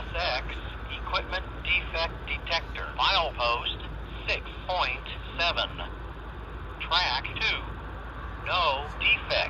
SX equipment defect detector. Milepost 6.7. Track 2. No defect.